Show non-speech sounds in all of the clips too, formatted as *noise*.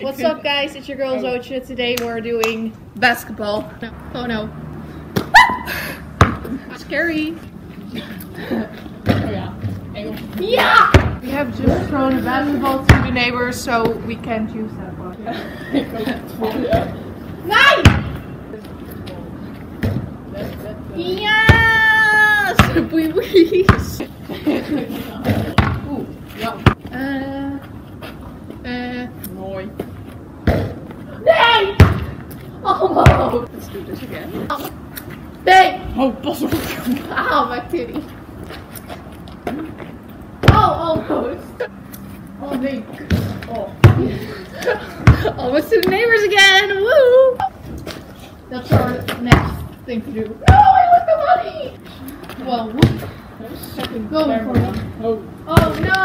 What's up, guys? It's your girl Zoowtjuh. Today we're doing basketball. No. Oh no. *laughs* Scary. Yeah! Yeah! We have just thrown a basketball to the neighbors, so we can't use that one. *laughs* Nice! Yes! Boei *laughs* Almost! Let's do this again. Oh, pas op. Ow, my kitty. Oh, almost. Oh, nee. Oh. almost to the neighbors again. Woo! That's our next thing to do. No, I want the money! Well, second going for it. Oh. Oh no!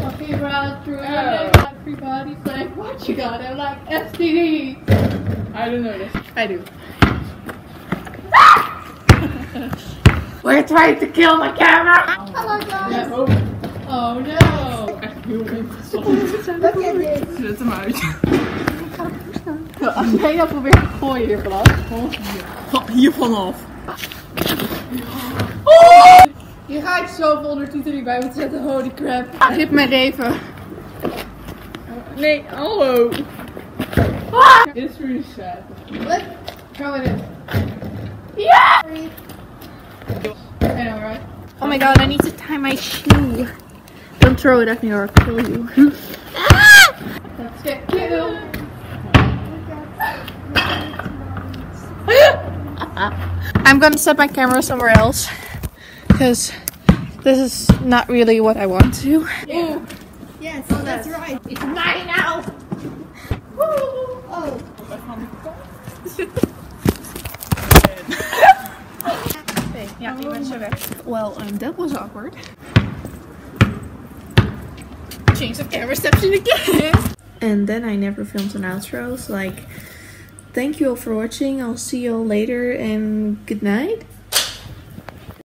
Talking about through and everybody's like, what you got? I'm like, STD. I don't know this. I do. *laughs* We're trying to kill my camera! Hello guys! Oh, Oh no! echt heel interessant. Zet hem uit. Als jij dat probeert te gooien hier vanaf. Hier vanaf. Je gaat zoveel ondertiteling bij moeten zetten, holy crap. Hit mijn leven. Nee, hallo. Dit ah! is really sad. Let's throw it in. Yeah! I know, right? Oh my god, I need to tie my shoe. Don't throw it at me or I'll kill you. Let's get killed. *laughs* I'm gonna set my camera somewhere else because this is not really what I want to. Yes, oh, that's right. It's mine now. Oh, die mensen weg. Well, um, that was awkward. Change of camera reception again. and then I never filmed an outro. So like, thank you all for watching. I'll see you all later and good night.